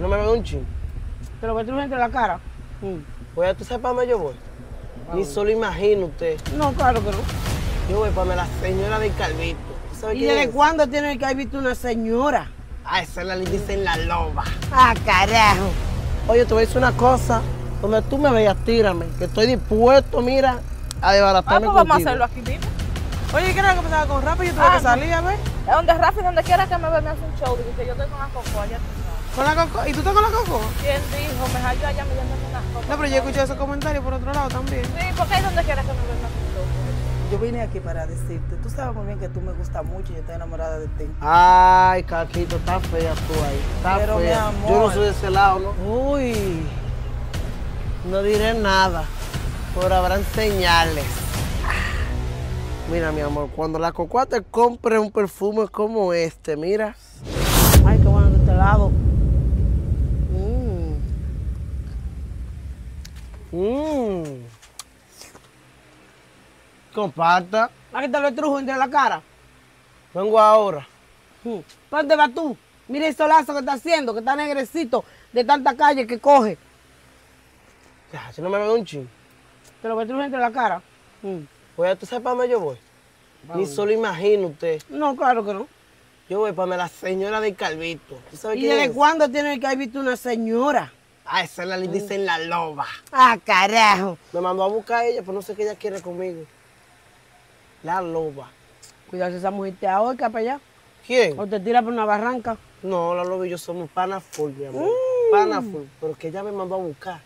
No me ve un chin. Te lo metí entre la cara. Mm. Pues tú sabes para dónde yo voy. Ni solo imagino usted. No, claro que no. Yo voy para la señora del Calvito. ¿Tú sabes ¿Y desde es? cuándo tiene haber visto una señora? Ah, esa la le dicen la loba. Ah, carajo. Oye, te voy a decir una cosa. Donde tú me veas, tírame. Que estoy dispuesto, mira, a Ah, desbaratarme pues vamos a hacerlo aquí mismo. Oye, ¿qué era que pasaba con Rafa? Yo tuve Ah, que salir, a ver. Es donde Rafi, donde quiera que me vea, me hace un show. Dice, yo estoy con la coco, ya tú sabes. ¿Con la coco? ¿Y tú estás con la coco? ¿Quién dijo? Me hallo allá midiéndome unas cosas. No, pero yo he escuchado esos comentarios por otro lado también. Sí, porque hay donde quiera que me show. Yo vine aquí para decirte, tú sabes muy bien que tú me gustas mucho y yo estoy enamorada de ti. Ay, Caquito, está fea tú ahí. Está Pero, mi fea. amor. Yo no soy de ese lado, ¿no? Uy. No diré nada, pero habrán señales. Mira, mi amor, cuando la cocoa te compre un perfume como este, mira. Ay, qué bueno de este lado. Mmm. Mmm. Comparta. Aquí te lo entre la cara. Vengo ahora. Mm. ¿Para dónde vas tú? Mira el solazo que está haciendo, que está negrecito de tanta calle que coge. Ya, si no me ve un chin. Te lo metí entre la cara. Mm. Pues tú sabes para dónde yo voy. Ni solo imagino usted. No, claro que no. Yo voy para la señora del Calvito. ¿Tú sabes ¿Y desde es? cuándo tiene haber visto una señora? Ah, esa la le dicen la loba. Ah, carajo. Me mandó a buscar a ella, pero no sé qué ella quiere conmigo. La loba. Cuidado esa mujer te ahorca para allá. ¿Quién? O te tira por una barranca. No, la loba y yo somos pana full, mi amor. Pana full. Pero que ella me mandó a buscar.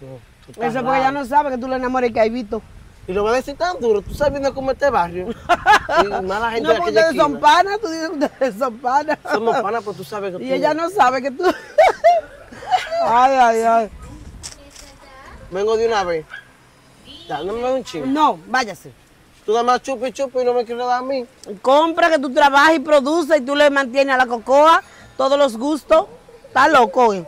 No, Eso porque ella no sabe que tú le enamores que hay visto. Y lo va a decir tan duro. Tú sabes viendo cómo este barrio. y mala gente No, de ustedes son panas, tú dices que ustedes son panas. Somos panas, pero tú sabes que tú... Y ella no sabe que tú. ay, ay, ay. Vengo de una vez. Ya, no me da un chingo. No, váyase. Tú nada más chupa y chupa y no me quieres dar a mí. Compra que tú trabajas y produces y tú le mantienes a la cocoa todos los gustos. Está loco, eh.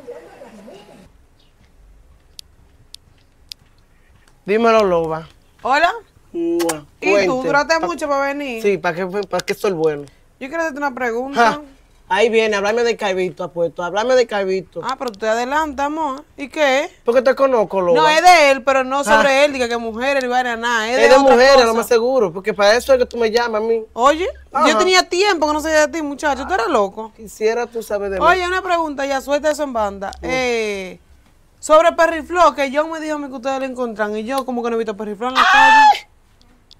Dímelo, loba. Hola. Mua. ¿Y tú? ¿Duraste mucho para venir? Sí, ¿para qué, para qué soy bueno? Yo quiero hacerte una pregunta. Ja, Ahí viene, háblame de Caibito, apuesto. Háblame de Caibito. Ah, pero tú te adelantas, amor. ¿Y qué? Porque te conozco, loba. No, es de él, pero no sobre él, diga que mujer, ni vaina, nada. Es de, Es de mujeres, lo más seguro. Porque para eso es que tú me llamas a mí. Oye, Ajá. yo tenía tiempo que no sabía de ti, muchacho. Tú eres loco. Quisiera tú saber de mí. Oye, una pregunta, ya suelta eso en banda. Eh, sobre Perrifló, que John me dijo a mí que ustedes lo encuentran y yo como que no he visto a Perrifló en la calle.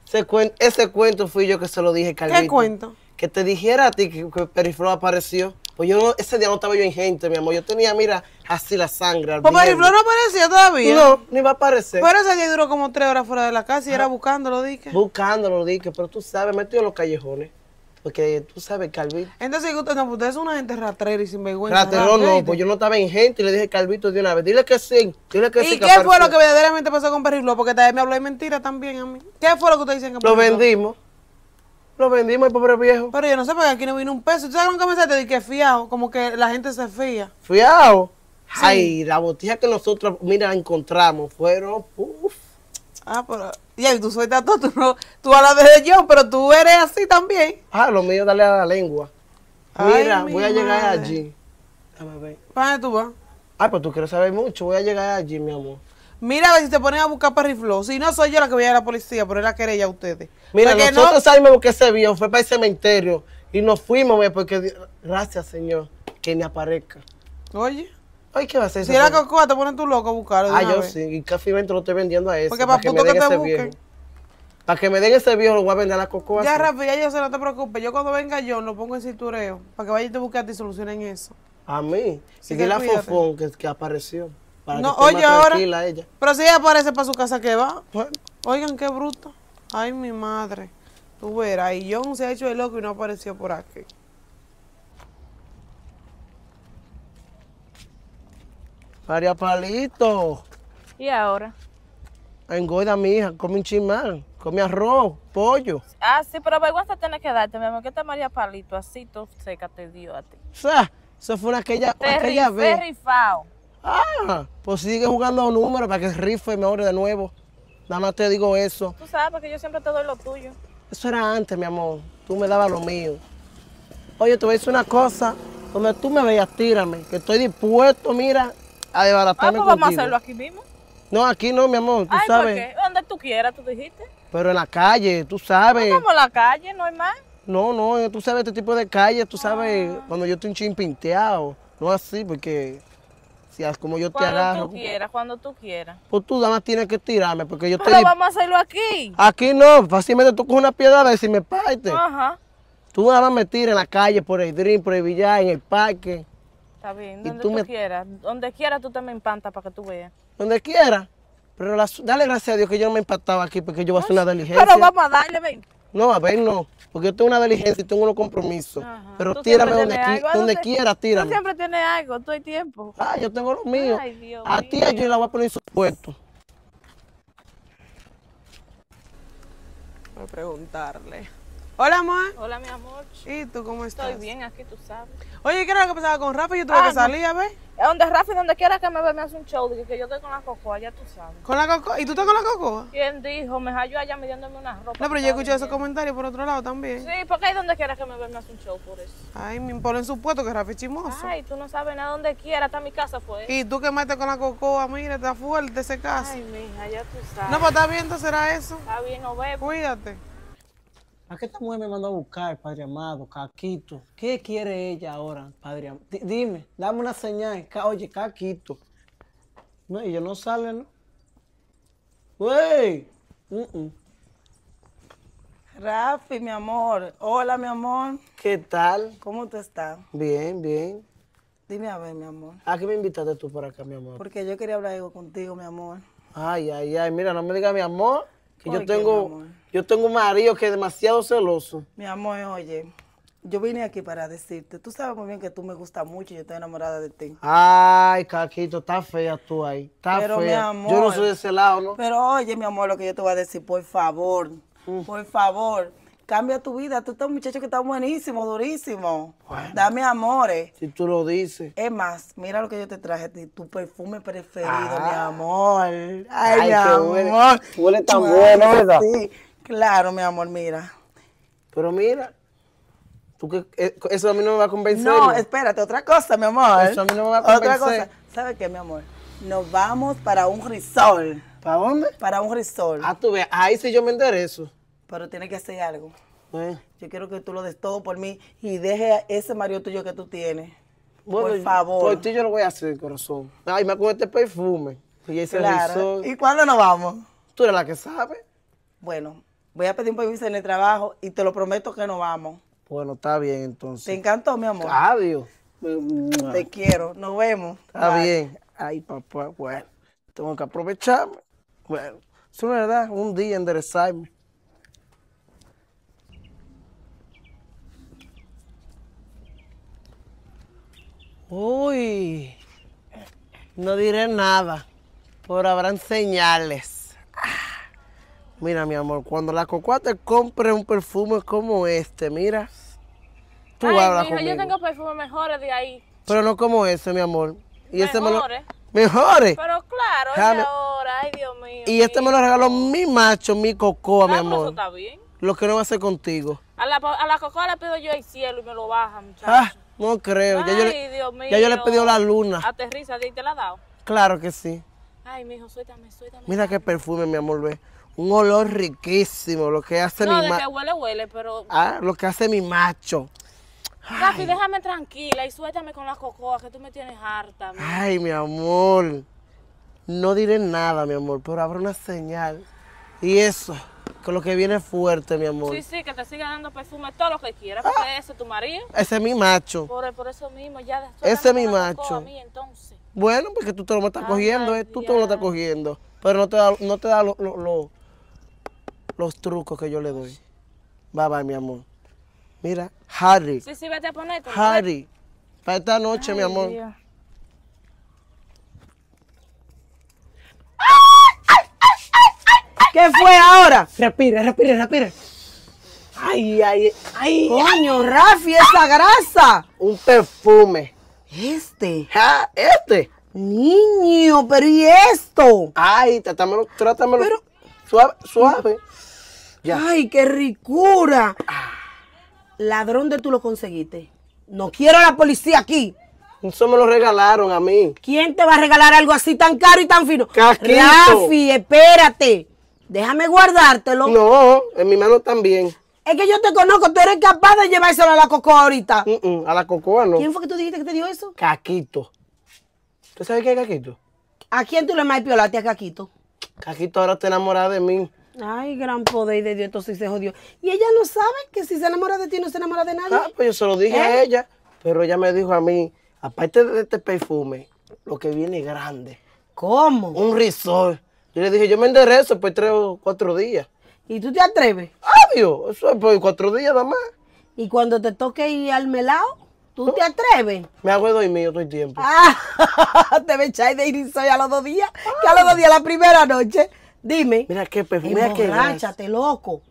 Ese, cuen- ese cuento fui yo que se lo dije, Calvito. ¿Qué cuento? Que te dijera a ti que, que Periflor apareció. Pues yo no- ese día no estaba yo en gente, mi amor. Yo tenía, mira, así la sangre. Pues. Perrifló no apareció todavía. No, ni va a aparecer. Pero ese día duró como tres horas fuera de la casa y era buscándolo, dije. Buscándolo, dije, pero tú sabes, metido en los callejones. Porque tú sabes, Calvito. Entonces, usted, no, ustedes son una gente ratrera y sinvergüenza. Ratero no, pues yo no estaba en gente y le dije Calvito de una vez. Dile que sí, dile que sí. ¿Y que qué fue lo que verdaderamente pasó con Perrifló? Porque también me habló de mentira también a mí. ¿Qué fue lo que ustedes dicen que Lo vendimos. Lo vendimos, el pobre viejo. Pero yo no sé porque aquí no vino un peso. ¿Tú sabes cómo comenzaste? De que fiado, como que la gente se fía. Fiao. Ay, la botella que nosotros, mira, encontramos fueron, uff. Ah, pero. Y tú sueltas todo, tú, no, tú hablas de yo, pero tú eres así también. Ah, lo mío, dale a la lengua. Ay, Mira, mi voy a llegar madre. allí. Déjame ver. ¿Para dónde tú vas? Ay, pues tú quieres saber mucho, voy a llegar allí, mi amor. Mira a ver si te ponen a buscar Perrifló. Si no, soy yo la que voy a ir a la policía, pero es la querella a ustedes. Mira, Porque no- nosotros salimos que ese viejo fue para el cementerio y nos fuimos, porque, gracias, Señor, que ni aparezca. Oye, Ay, ¿qué va a hacer? si era cocoa, te ponen tú loco a buscarlo. Ah, yo vez. sí, y casi lo estoy vendiendo a ese. Porque pa' puto que te busquen. Para que me den ese viejo, lo voy a vender a la cocoa. Ya. Rafa, ya yo sé, no te preocupes. Yo cuando venga yo lo pongo en cintureo para que vaya y te busque a ti y solucionen eso. A mí. Sí, y que dile a cuídate. Fofón que, que apareció. Para No, que oye, más ahora- ella. Pero si ella aparece para su casa, ¿qué va? Bueno, Oigan, qué bruto. Ay, mi madre. Tú verás. Y John se ha hecho el loco y no apareció por aquí. María Palito. ¿Y ahora? Engorda mi hija, come un chismal. Come arroz, pollo. Ah, sí, pero vergüenza tienes que darte, mi amor. que esta María Palito así todo seca te dio a ti? O sea, eso fue una aquella, Te aquella vez. te rifao. Ah, pues sigue jugando los números para que rife y me ore de nuevo. Nada más te digo eso. Tú sabes, porque yo siempre te doy lo tuyo. Eso era antes, mi amor. Tú me dabas lo mío. Oye, te voy a decir una cosa. Donde tú me veas, tírame, que estoy dispuesto, mira, a Ah, desbaratarme pues vamos a contigo. hacerlo aquí mismo. No, aquí no, mi amor, tú Ay, ¿por sabes. qué? Donde tú quieras, tú dijiste. Pero en la calle, tú sabes. Vamos a la calle, no hay más. No, no, tú sabes este tipo de calle, tú sabes, Ah. cuando yo estoy un chin pinteado. No así, porque si es como yo te Cuando agarro, tú quieras, cuando tú quieras. pues tú nada más tienes que tirarme, porque yo. Pero vamos a hacerlo aquí. Aquí no, fácilmente tú coges una piedra de si me parte. Ajá. Tú nada más me tiras en la calle, por el dream, por el billar, en el parque, Está bien, Y donde tú tú, me- quieras. Donde quieras tú te me empantas para que tú veas. donde quiera. Pero dale gracias a Dios que yo no me impactaba aquí, porque yo voy a hacer una diligencia. Pero vamos a darle, ven. No, a ver, no, porque yo tengo una diligencia y tengo unos compromisos. Ajá. Pero Tú tírame donde, algo, ¿a donde quiera, Tú tírame. siempre tienes algo, todo el tiempo. Ah, yo tengo lo mío. Ay, Dios a ti yo la voy a poner en su puesto. Voy a preguntarle. Hola, amor. Hola, mi amor. ¿Y tú cómo estás? Estoy bien aquí, tú sabes. Oye, ¿qué era lo que pasaba con Rafa? Yo tuve Ah, que no. salir, a ver. Es donde Rafi, donde quiera que me vea, me hace un show. Dije que yo estoy con la cocoa, ya tú sabes. ¿Con la coco? ¿Y tú estás con la coco? ¿Quién dijo? Me halló allá midiéndome una ropa. No, pero yo escuché esos comentarios por otro lado también. Sí, porque ahí donde quiera que me vea, me hace un show por eso. Ay, me ponen su puesto que Rafa es chismoso. Ay, tú no sabes nada donde quiera, hasta mi casa fue. Y tú que metes con la cocoa, mira, está fuerte ese caso. Ay, mija, ya tú sabes. No, pues está bien, entonces será eso. Está bien, nos vemos. Cuídate. ¿A qué esta mujer me mandó a buscar, Padre amado, Caquito? ¿Qué quiere ella ahora, Padre amado? Di- Dime, dame una señal. Oye, Caquito. No, ella no sale, ¿no? ¡Wey! Mm, mm. Rafi, mi amor. Hola, mi amor. ¿Qué tal? ¿Cómo tú estás? Bien, bien. Dime a ver, mi amor. ¿A qué me invitaste tú por acá, mi amor? Porque yo quería hablar algo contigo, mi amor. Ay, ay, ay, mira, no me digas mi amor, que ¿Por yo qué, tengo, mi amor? Yo tengo un marido que es demasiado celoso. Mi amor, oye, yo vine aquí para decirte, tú sabes muy bien que tú me gustas mucho y yo estoy enamorada de ti. Ay, Caquito, está fea tú ahí. Está Pero, mi fea. amor. Yo no soy de ese lado, ¿no? Pero oye, mi amor, lo que yo te voy a decir, por favor, Mm. por favor, cambia tu vida. Tú estás un muchacho que está buenísimo, durísimo. Dame amores. Si tú lo dices. Es más, mira lo que yo te traje tu perfume preferido, Ah. mi amor. Ay, Ay, mi qué amor. huele- huele tan bueno, ¿verdad? Sí, claro, mi amor, mira. Pero mira, tú que eh, eso a mí no me va a convencer. No, espérate, otra cosa, mi amor. Eso a mí no me va a Otra convencer. cosa. ¿Sabes qué, mi amor? Nos vamos para un resort. ¿Para dónde? Para un resort. Ah, tú ves, ahí sí yo me enderezo. Pero tienes que hacer algo. Eh, Yo quiero que tú lo des todo por mí y deje a ese marido tuyo que tú tienes. bueno, por favor. Por ti yo lo voy a hacer, corazón. Ay, me con este perfume. Y ese Claro. resort. ¿Y cuándo nos vamos? Tú eres la que sabe. Bueno, voy a pedir un permiso en el trabajo y te lo prometo que nos vamos. Bueno, está bien ¿Te entonces. encantó, mi amor? Adiós. Te quiero. Nos vemos. Está Bye. bien. Ay, papá, bueno, tengo que aprovecharme. Bueno, es verdad, un día enderezarme. Uy, no diré nada, pero habrán señales. Mira, mi amor, cuando la cocoa te compre un perfume como este, mira, tú Ay, hablas mijo, conmigo. yo tengo perfumes mejores de ahí. Pero no como ese, mi amor. Y ese me lo... Mejores. Mejores. Pero claro, Déjame- es ahora. Ay, Dios mío. Y este me lo regaló mi macho, mi cocoa, mi Ah, pero eso amor. está bien. Lo que no va a hacer contigo. A la, a la cocoa le pido yo el cielo y me lo baja, muchacho. Ah, no creo. Ya yo, Ay, le, Dios mío. ya yo le he pedido la luna. Aterriza, ¿y te la ha dado? Claro que sí. Ay, mijo, suéltame, suéltame. Mira qué perfume, mi amor, ve. Un olor riquísimo, lo que hace no, mi de que macho. huele, huele, pero... Ah, lo que hace mi macho. Rafi, déjame tranquila y suéltame con la cocoa, que tú me tienes harta. mi- Ay, mi amor. No diré nada, mi amor, pero habrá una señal. Y eso, que lo que viene fuerte, mi amor. Sí, sí, que te siga dando perfume todo lo que quieras, porque ese es tu marido. Ese es mi macho. Por, por eso mismo, ya... Ese es mi con macho. A mí, entonces. Bueno, porque tú te lo estás Ay, cogiendo, ¿eh? Tú te lo estás cogiendo. Pero no te da, no te da lo- lo- lo- los trucos que yo le doy. Bye, bye, mi amor. Mira, Harry. Sí, sí, vete a ponerte. Harry. Para esta noche, mi amor. ¿Qué fue ahora? Respire, respire, respire. Ay, ay, ay. Coño, Rafi, esa grasa. Un perfume. Este. Ja, este. Niño, pero ¿y esto? Ay, trátamelo, trátamelo. Suave, suave. Ya. Ay, qué ricura. Ladrón de tú lo conseguiste. No quiero a la policía aquí. Eso me lo regalaron a mí. ¿Quién te va a regalar algo así tan caro y tan fino? Caquito. Rafi, espérate. Déjame guardártelo. No, en mi mano también. Es que yo te conozco, tú eres capaz de llevárselo a la coco ahorita. A la cocoa no. ¿Quién fue que tú dijiste que te dio eso? Caquito. ¿Usted sabe qué es Caquito? ¿A quién tú le más piolaste a Caquito? Caquito ahora está enamorada de mí. Ay, gran poder de Dios, entonces se jodió. Y ella no sabe que si se enamora de ti no se enamora de nadie. Ah, pues yo se lo dije ¿Eh? a ella, pero ella me dijo a mí, aparte de este perfume, lo que viene grande, ¿Cómo? un risol. Yo le dije, yo me enderezo por tres o cuatro días. ¿Y tú te atreves? Adiós, eso es por cuatro días nada más. Y cuando te toque ir al melao, ¿tú te atreves? Me hago de dormir todo el tiempo. Ah, te me echáis de irisoy a los dos días, que a los dos días la primera noche. Dime. Mira qué perfume, mira qué. Emborráchate, loco.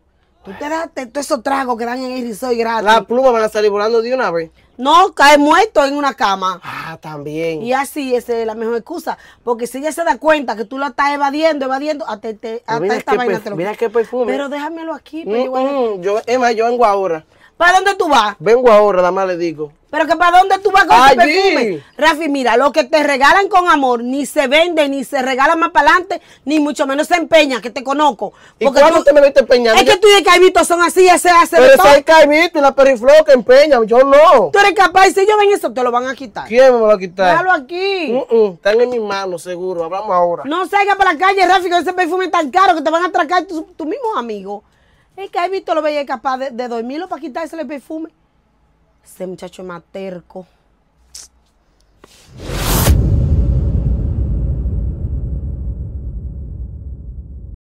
Tú te das todos esos tragos que dan en irisoy gratis. Las plumas van a salir volando de una vez. No, cae muerto en una cama. Ah, también. Y así esa es la mejor excusa. Porque si ella se da cuenta que tú la estás evadiendo, evadiendo, hasta, te- hasta mira esta vaina te lo mira qué perfume. Pero déjamelo aquí. pues, Mm, a- mm, yo, más, yo vengo ahora. ¿Para dónde tú vas? Vengo ahora, nada más le digo. Pero que para dónde tú vas con ese Allí. perfume. Rafi, mira, lo que te regalan con amor ni se vende, ni se regala más para adelante, ni mucho menos se empeña, que te conozco. ¿Y Porque cuándo tú- te me viste empeñando? Es que tú y el Caimito son así, ese hace Pero ese es Caimito y la periflor que empeña, yo no. Tú eres capaz, y si ellos ven eso, te lo van a quitar. ¿Quién me lo va a quitar? Déjalo aquí. Mm, mm, están en mis manos, seguro. Hablamos ahora. No salga para la calle, Rafi, con ese perfume tan caro que te van a atracar tus tus mismos amigos. Que Caimito lo veía capaz de, de dormirlo para quitarse el perfume. Ese muchacho es más terco.